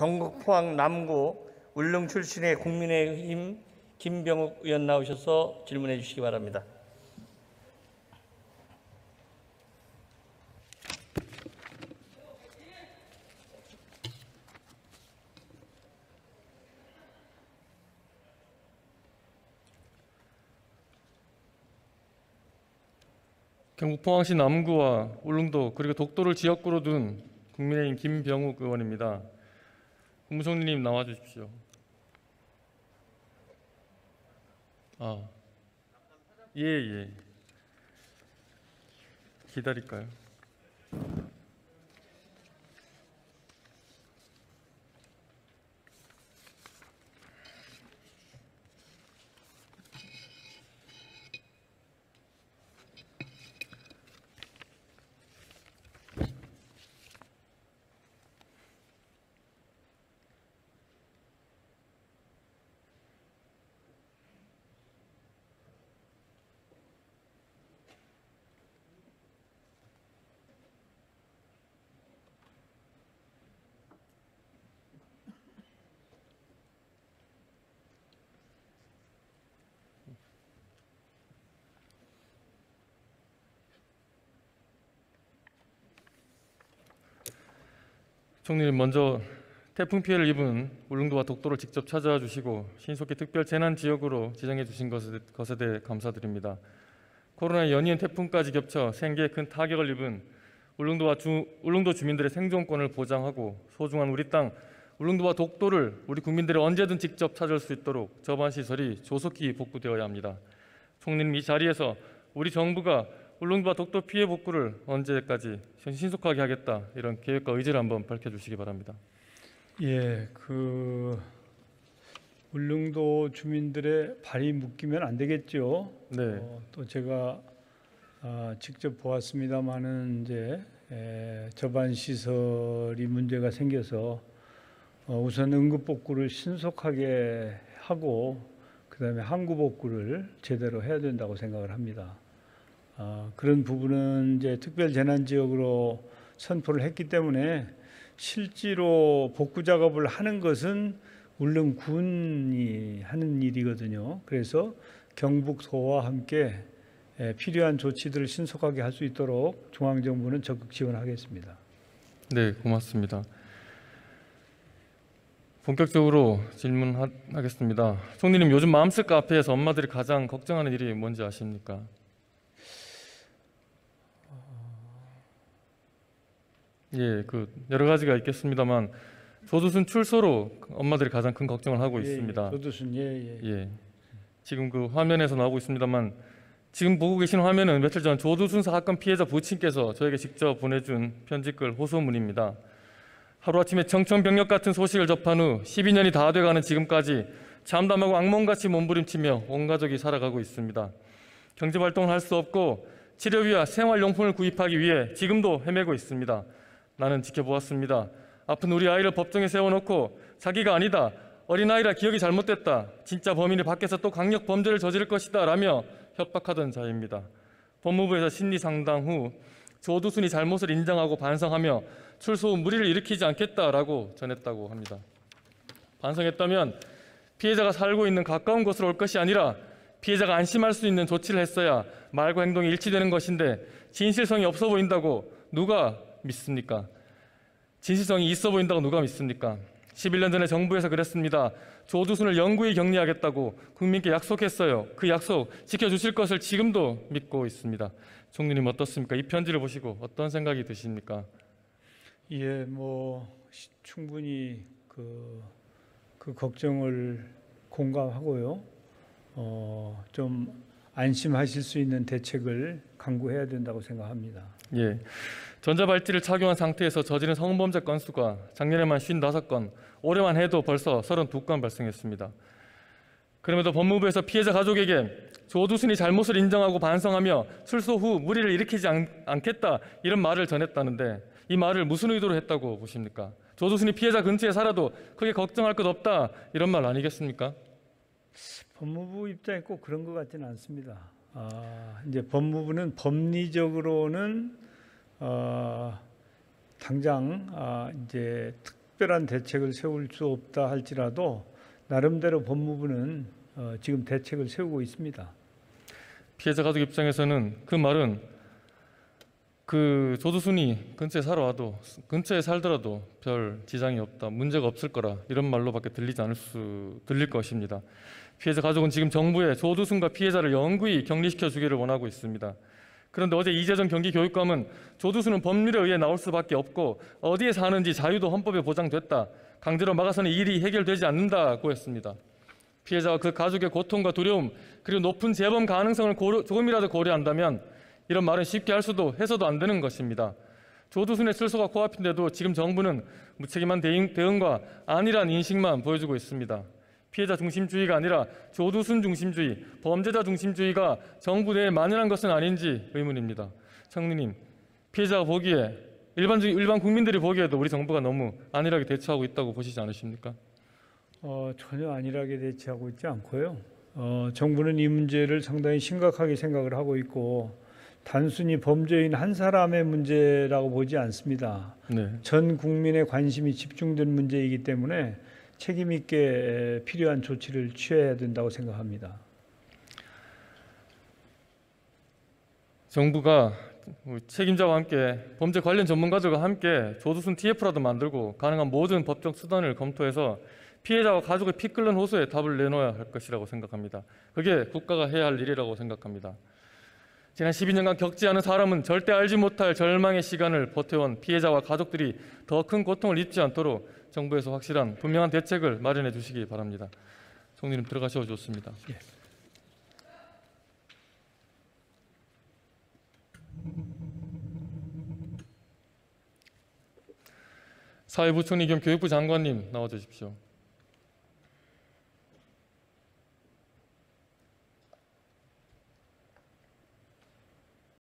경북 포항 남구 울릉 출신의 국민의힘 김병욱 의원 나오셔서 질문해 주시기 바랍니다. 경북 포항시 남구와 울릉도 그리고 독도를 지역구로 둔 국민의힘 김병욱 의원입니다. 국무총리님 나와 주십시오. 아, 예 예. 기다릴까요? 총리님 먼저 태풍 피해를 입은 울릉도와 독도를 직접 찾아와 주시고 신속히 특별 재난 지역으로 지정해 주신 것에, 대해 감사드립니다. 코로나 연이은 태풍까지 겹쳐 생계에 큰 타격을 입은 울릉도와 주, 울릉도 주민들의 생존권을 보장하고 소중한 우리 땅 울릉도와 독도를 우리 국민들이 언제든 직접 찾을 수 있도록 저반 시설이 조속히 복구되어야 합니다. 총리님 이 자리에서 우리 정부가 울릉도와 독도 피해 복구를 언제까지 신속하게 하겠다 이런 계획과 의지를 한번 밝혀주시기 바랍니다. 예, 그 울릉도 주민들의 발이 묶이면 안 되겠죠. 네, 어, 또 제가 아, 직접 보았습니다마는 이제 에, 저반 시설이 문제가 생겨서 어, 우선 응급 복구를 신속하게 하고 그다음에 항구 복구를 제대로 해야 된다고 생각을 합니다. 아, 그런 부분은 이제 특별 재난 지역으로 선포를 했기 때문에 실제로 복구 작업을 하는 것은 울릉 군이 하는 일이거든요. 그래서 경북도와 함께 에, 필요한 조치들을 신속하게 할 수 있도록 중앙정부는 적극 지원하겠습니다. 네 고맙습니다. 본격적으로 질문하겠습니다. 총리님 요즘 마음쓸 카페에서 엄마들이 가장 걱정하는 일이 뭔지 아십니까? 예, 그 여러 가지가 있겠습니다만 조두순 출소로 엄마들이 가장 큰 걱정을 하고 있습니다. 조두순 예, 예. 예. 지금 그 화면에서 나오고 있습니다만 지금 보고 계신 화면은 며칠 전 조두순 사건 피해자 부친께서 저에게 직접 보내준 편지글 호소문입니다. 하루아침에 청천벽력 같은 소식을 접한 후 12년이 다 돼가는 지금까지 잠담하고 악몽같이 몸부림치며 온 가족이 살아가고 있습니다. 경제활동을 할 수 없고 치료비와 생활용품을 구입하기 위해 지금도 헤매고 있습니다. 나는 지켜보았습니다. 아픈 우리 아이를 법정에 세워놓고 자기가 아니다. 어린아이라 기억이 잘못됐다. 진짜 범인이 밖에서 또 강력 범죄를 저지를 것이다. 라며 협박하던 자입니다. 법무부에서 심리 상담 후 조두순이 잘못을 인정하고 반성하며 출소 후 무리를 일으키지 않겠다라고 전했다고 합니다. 반성했다면 피해자가 살고 있는 가까운 곳으로 올 것이 아니라 피해자가 안심할 수 있는 조치를 했어야 말과 행동이 일치되는 것인데 진실성이 없어 보인다고 누가 믿습니까? 진실성이 있어 보인다고 누가 믿습니까? 11년 전에 정부에서 그랬습니다. 조두순을 영구히 격리하겠다고 국민께 약속했어요. 그 약속 지켜주실 것을 지금도 믿고 있습니다. 총리님 어떻습니까? 이 편지를 보시고 어떤 생각이 드십니까? 예, 뭐 시- 충분히 그, 그 걱정을 공감하고요. 어, 좀 안심하실 수 있는 대책을 강구해야 된다고 생각합니다. 예. 전자발찌를 착용한 상태에서 저지른 성범죄 건수가 작년에만 55건, 올해만 해도 벌써 32건 발생했습니다. 그럼에도 법무부에서 피해자 가족에게 조두순이 잘못을 인정하고 반성하며 출소 후 무리를 일으키지 않, 않겠다 이런 말을 전했다는데 이 말을 무슨 의도로 했다고 보십니까? 조두순이 피해자 근처에 살아도 크게 걱정할 것 없다 이런 말 아니겠습니까? 법무부 입장이 꼭 그런 것 같지는 않습니다. 아, 이제 법무부는 법리적으로는 어, 당장 아, 이제 특- 특별한 대책을 세울 수 없다 할지라도 나름대로 법무부는 어, 지금 대책을 세우고 있습니다. 피해자 가족 입장에서는 그 말은 그 조두순이 근처에 살아와도 근처에 살더라도 별 지장이 없다 문제가 없을 거라 이런 말로밖에 들리지 않을 수 들릴 것입니다. 피해자 가족은 지금 정부에 조두순과 피해자를 영구히 격리시켜 주기를 원하고 있습니다. 그런데 어제 이재정 경기교육감은 조두순은 법률에 의해 나올 수밖에 없고 어디에 사는지 자유도 헌법에 보장됐다. 강제로 막아서는 일이 해결되지 않는다고 했습니다. 피해자와 그 가족의 고통과 두려움 그리고 높은 재범 가능성을 고려, 조금이라도 고려한다면 이런 말은 쉽게 할 수도 해서도 안 되는 것입니다. 조두순의 출소가 코앞인데도 지금 정부는 무책임한 대응, 대응과 안일한 인식만 보여주고 있습니다. 피해자 중심주의가 아니라 조두순 중심주의, 범죄자 중심주의가 정부 내에 만연한 것은 아닌지 의문입니다. 청리님, 피해자가 보기에 일반적 일반 국민들이 보기에도 우리 정부가 너무 안일하게 대처하고 있다고 보시지 않으십니까? 어, 전혀 안일하게 대처하고 있지 않고요. 어, 정부는 이 문제를 상당히 심각하게 생각을 하고 있고 단순히 범죄인 한 사람의 문제라고 보지 않습니다. 네. 전 국민의 관심이 집중된 문제이기 때문에 책임 있게 필요한 조치를 취해야 된다고 생각합니다. 정부가 우리 책임자와 함께 범죄 관련 전문가들과 함께 조두순 TF라도 만들고 가능한 모든 법적 수단을 검토해서 피해자와 가족의 피 끓는 호소에 답을 내놓아야 할 것이라고 생각합니다. 그게 국가가 해야 할 일이라고 생각합니다. 지난 12년간 겪지 않은 사람은 절대 알지 못할 절망의 시간을 버텨온 피해자와 가족들이 더 큰 고통을 입지 않도록 정부에서 확실한 분명한 대책을 마련해 주시기 바랍니다. 총리님 들어가셔도 좋습니다. 사회부총리 겸 교육부 장관님 나와 주십시오.